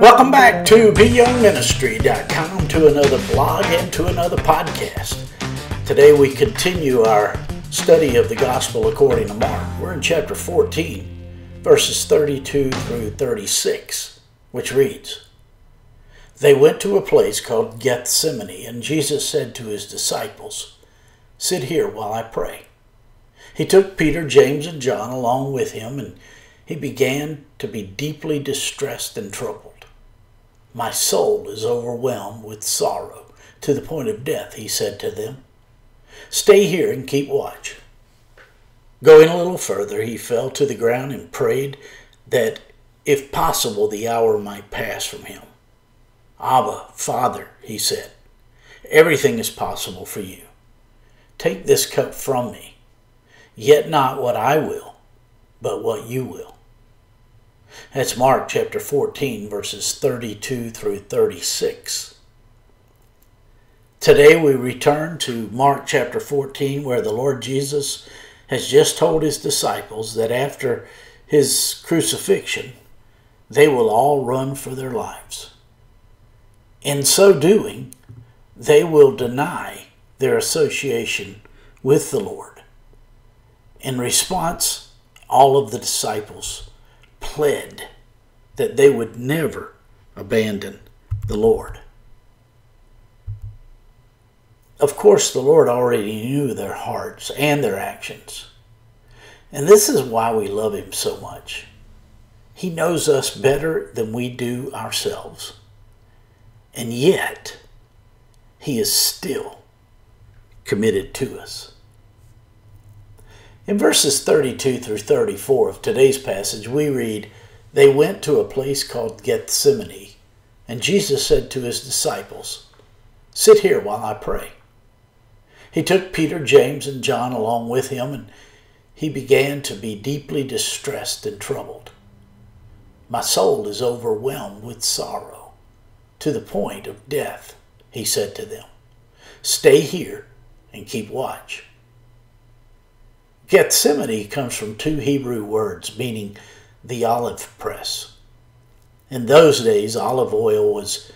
Welcome back to BYoungMinistry.com to another blog and to another podcast. Today we continue our study of the Gospel according to Mark. We're in chapter 14, verses 32 through 36, which reads They went to a place called Gethsemane, and Jesus said to his disciples, Sit here while I pray. He took Peter, James, and John along with him, and he began to be deeply distressed and troubled. My soul is overwhelmed with sorrow to the point of death, he said to them. Stay here and keep watch. Going a little further, he fell to the ground and prayed that, if possible, the hour might pass from him. Abba, Father, he said, everything is possible for you. Take this cup from me, yet not what I will, but what you will. That's Mark chapter 14, verses 32 through 36. Today we return to Mark chapter 14, where the Lord Jesus has just told his disciples that after his crucifixion, they will all run for their lives. In so doing, they will deny their association with the Lord. In response, all of the disciples pled that they would never abandon the Lord. Of course, the Lord already knew their hearts and their actions. And this is why we love Him so much. He knows us better than we do ourselves. And yet, He is still committed to us. In verses 32 through 34 of today's passage, we read, They went to a place called Gethsemane, and Jesus said to his disciples, Sit here while I pray. He took Peter, James, and John along with him, and he began to be deeply distressed and troubled. My soul is overwhelmed with sorrow, to the point of death, he said to them. Stay here and keep watch. Gethsemane comes from two Hebrew words meaning the olive press. In those days, olive oil was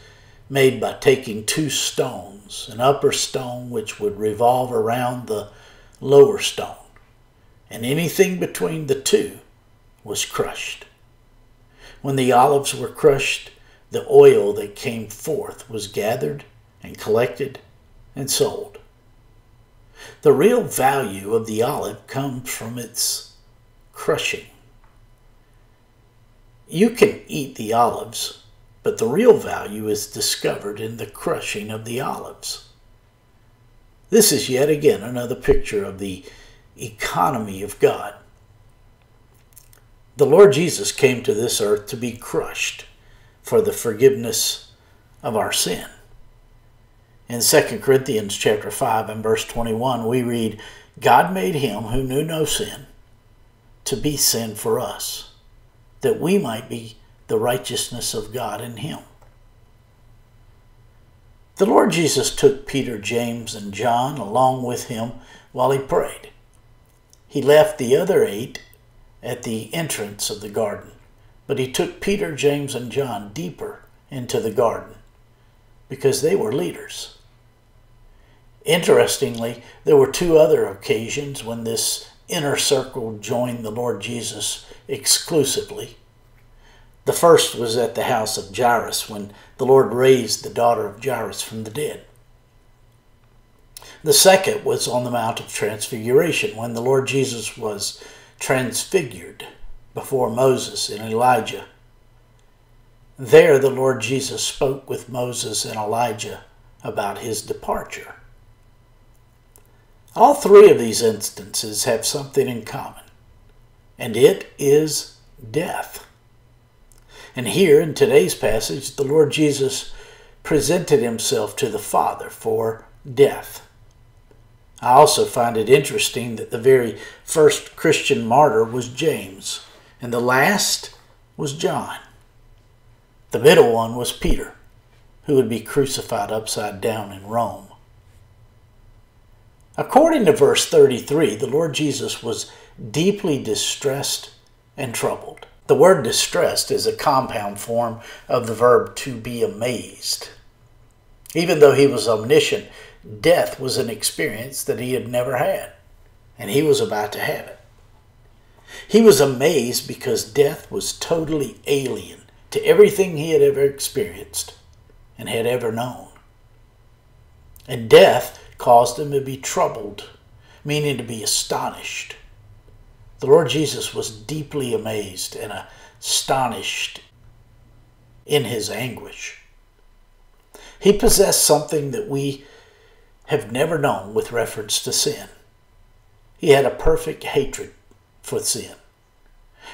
made by taking two stones, an upper stone which would revolve around the lower stone, and anything between the two was crushed. When the olives were crushed, the oil that came forth was gathered and collected and sold. The real value of the olive comes from its crushing. You can eat the olives, but the real value is discovered in the crushing of the olives. This is yet again another picture of the economy of God. The Lord Jesus came to this earth to be crushed for the forgiveness of our sin. In 2 Corinthians chapter 5 and verse 21, we read, God made him who knew no sin to be sin for us, that we might be the righteousness of God in him. The Lord Jesus took Peter, James, and John along with him while he prayed. He left the other eight at the entrance of the garden, but he took Peter, James, and John deeper into the garden because they were leaders. Interestingly, there were two other occasions when this inner circle joined the Lord Jesus exclusively. The first was at the house of Jairus when the Lord raised the daughter of Jairus from the dead. The second was on the Mount of Transfiguration when the Lord Jesus was transfigured before Moses and Elijah. There, the Lord Jesus spoke with Moses and Elijah about his departure. All three of these instances have something in common, and it is death. And here in today's passage, the Lord Jesus presented himself to the Father for death. I also find it interesting that the very first Christian martyr was James, and the last was John. The middle one was Peter, who would be crucified upside down in Rome. According to verse 33, the Lord Jesus was deeply distressed and troubled. The word distressed is a compound form of the verb to be amazed. Even though he was omniscient, death was an experience that he had never had, and he was about to have it. He was amazed because death was totally alien to everything he had ever experienced and had ever known. And death caused him to be troubled, meaning to be astonished. The Lord Jesus was deeply amazed and astonished in his anguish. He possessed something that we have never known with reference to sin. He had a perfect hatred for sin.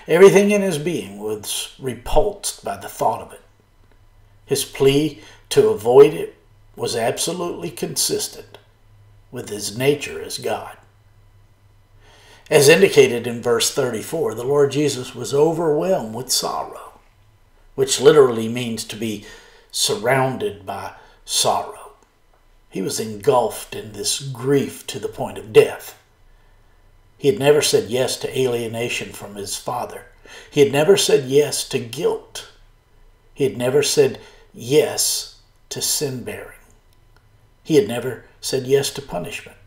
Everything in his being was repulsed by the thought of it. His plea to avoid it was absolutely consistent with his nature as God. As indicated in verse 34, the Lord Jesus was overwhelmed with sorrow, which literally means to be surrounded by sorrow. He was engulfed in this grief to the point of death. He had never said yes to alienation from his father. He had never said yes to guilt. He had never said yes to sin bearing. He had never said yes to punishment.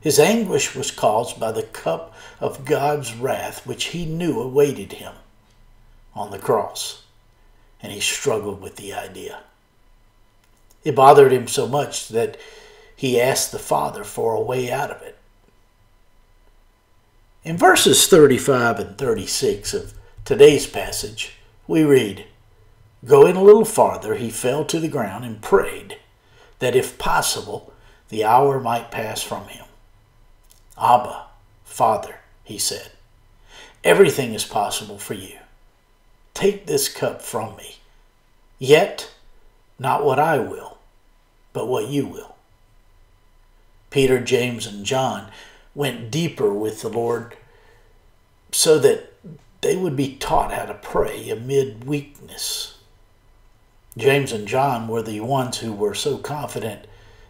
His anguish was caused by the cup of God's wrath which he knew awaited him on the cross and he struggled with the idea. It bothered him so much that he asked the Father for a way out of it. In verses 35 and 36 of today's passage, we read, Going a little farther, he fell to the ground and prayed that if possible, the hour might pass from him. Abba, Father, he said, everything is possible for you. Take this cup from me. Yet, not what I will, but what you will. Peter, James, and John went deeper with the Lord so that they would be taught how to pray amid weakness. James and John were the ones who were so confident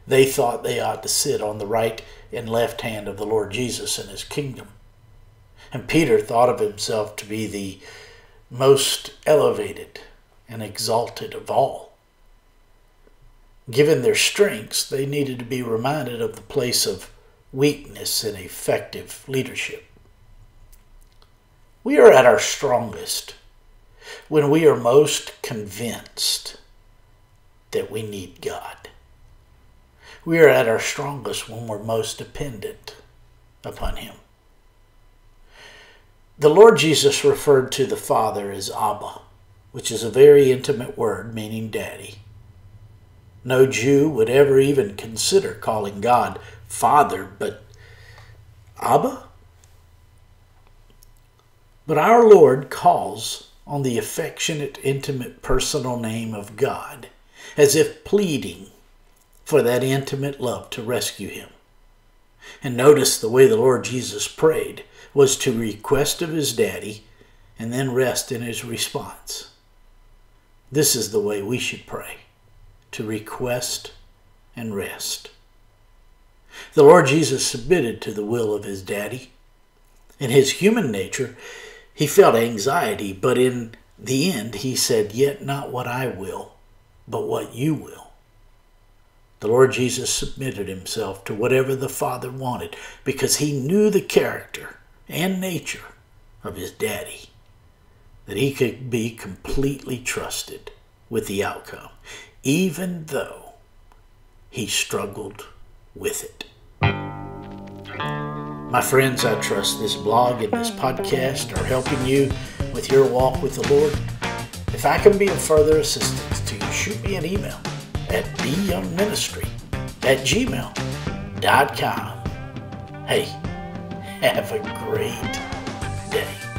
they thought they ought to sit on the right and left hand of the Lord Jesus in his kingdom. And Peter thought of himself to be the most elevated and exalted of all. Given their strengths, they needed to be reminded of the place of weakness in effective leadership. We are at our strongest when we are most convinced that we need God. We are at our strongest when we're most dependent upon Him. The Lord Jesus referred to the Father as Abba, which is a very intimate word meaning daddy. No Jew would ever even consider calling God Father, but Abba? But our Lord calls on the affectionate, intimate, personal name of God as if pleading for that intimate love to rescue him. And notice the way the Lord Jesus prayed was to request of his daddy and then rest in his response. This is the way we should pray to request and rest. The Lord Jesus submitted to the will of his daddy. In his human nature, he felt anxiety, but in the end, he said, Yet not what I will, but what you will. The Lord Jesus submitted himself to whatever the Father wanted because he knew the character and nature of his daddy, that he could be completely trusted with the outcome, even though he struggled with it. My friends, I trust this blog and this podcast are helping you with your walk with the Lord. If I can be of further assistance to you, shoot me an email at byoungministry at gmail.com. Hey, have a great day.